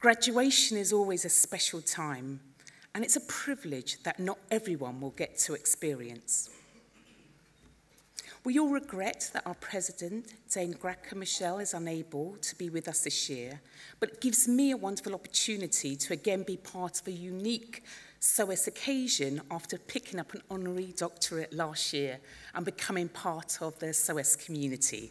Graduation is always a special time and it's a privilege that not everyone will get to experience. We all regret that our President, Dane Gracker Michelle, is unable to be with us this year, but it gives me a wonderful opportunity to again be part of a unique SOAS occasion after picking up an honorary doctorate last year and becoming part of the SOAS community.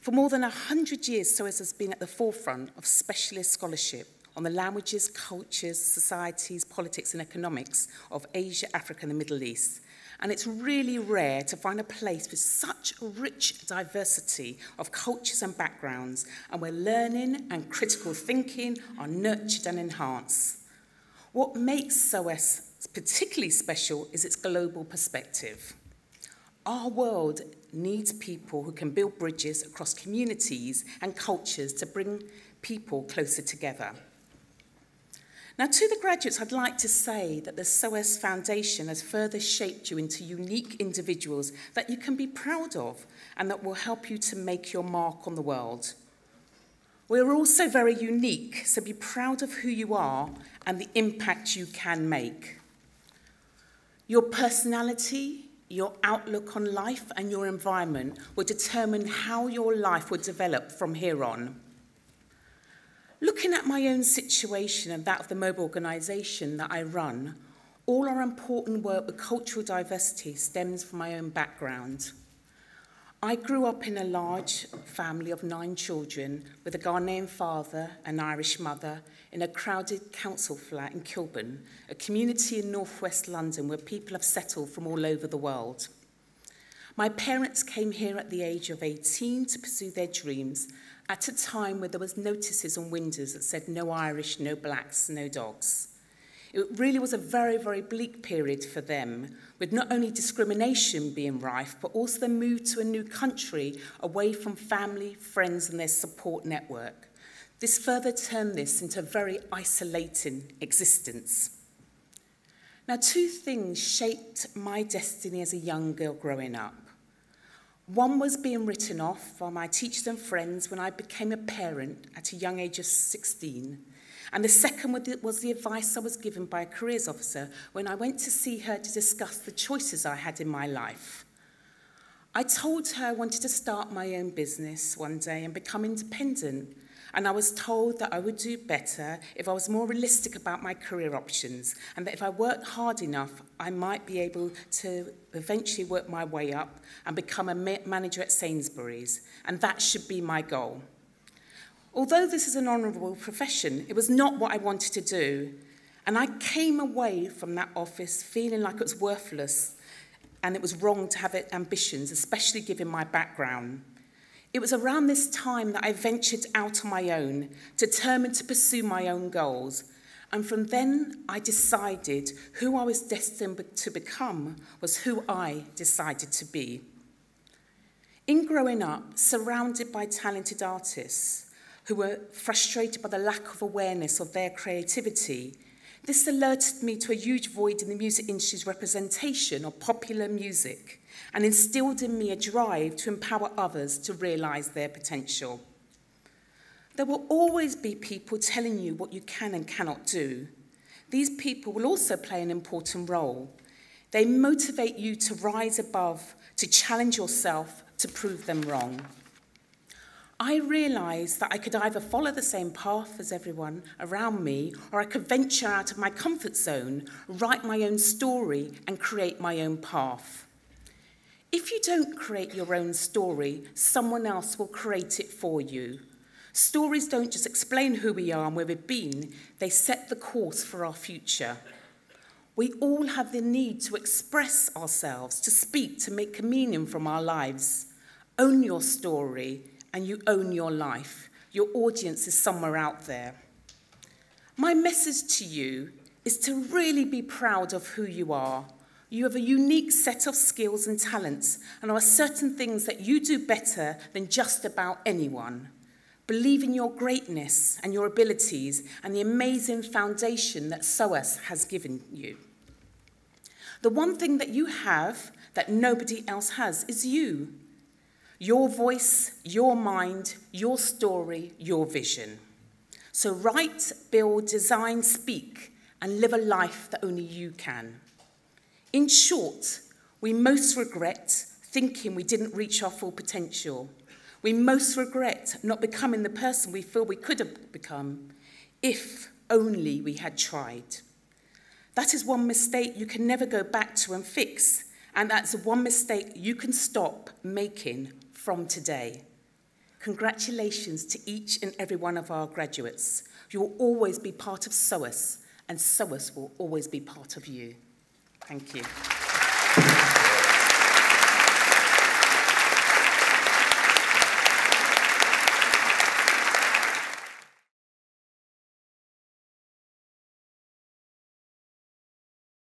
For more than 100 years, SOAS has been at the forefront of specialist scholarship on the languages, cultures, societies, politics and economics of Asia, Africa and the Middle East – And it's really rare to find a place with such a rich diversity of cultures and backgrounds, and where learning and critical thinking are nurtured and enhanced. What makes SOAS particularly special is its global perspective. Our world needs people who can build bridges across communities and cultures to bring people closer together. Now, to the graduates, I'd like to say that the SOAS Foundation has further shaped you into unique individuals that you can be proud of and that will help you to make your mark on the world. We're also very unique, so be proud of who you are and the impact you can make. Your personality, your outlook on life, and your environment will determine how your life will develop from here on. Looking at my own situation and that of the mobile organisation that I run, all our important work with cultural diversity stems from my own background. I grew up in a large family of nine children with a Ghanaian father and Irish mother in a crowded council flat in Kilburn, a community in northwest London where people have settled from all over the world. My parents came here at the age of 18 to pursue their dreams at a time where there was notices on windows that said no Irish, no blacks, no dogs. It really was a very, very bleak period for them, with not only discrimination being rife, but also the move to a new country away from family, friends, and their support network. This further turned this into a very isolating existence. Now, two things shaped my destiny as a young girl growing up. One was being written off by my teachers and friends when I became a parent at a young age of 16. And the second was the advice I was given by a careers officer when I went to see her to discuss the choices I had in my life. I told her I wanted to start my own business one day and become independent. And I was told that I would do better if I was more realistic about my career options and that if I worked hard enough, I might be able to eventually work my way up and become a ma manager at Sainsbury's. And that should be my goal. Although this is an honourable profession, it was not what I wanted to do. And I came away from that office feeling like it was worthless and it was wrong to have ambitions, especially given my background. It was around this time that I ventured out on my own, determined to pursue my own goals. And from then, I decided who I was destined to become was who I decided to be. In growing up, surrounded by talented artists who were frustrated by the lack of awareness of their creativity, This alerted me to a huge void in the music industry's representation of popular music and instilled in me a drive to empower others to realise their potential. There will always be people telling you what you can and cannot do. These people will also play an important role. They motivate you to rise above, to challenge yourself, to prove them wrong. I realised that I could either follow the same path as everyone around me, or I could venture out of my comfort zone, write my own story, and create my own path. If you don't create your own story, someone else will create it for you. Stories don't just explain who we are and where we've been, they set the course for our future. We all have the need to express ourselves, to speak, to make communion from our lives. Own your story, and you own your life. Your audience is somewhere out there. My message to you is to really be proud of who you are. You have a unique set of skills and talents, and there are certain things that you do better than just about anyone. Believe in your greatness and your abilities and the amazing foundation that SOAS has given you. The one thing that you have that nobody else has is you. Your voice, your mind, your story, your vision. So write, build, design, speak, and live a life that only you can. In short, we most regret thinking we didn't reach our full potential. We most regret not becoming the person we feel we could have become if only we had tried. That is one mistake you can never go back to and fix, and that's one mistake you can stop making from today. Congratulations to each and every one of our graduates. You will always be part of SOAS, and SOAS will always be part of you. Thank you.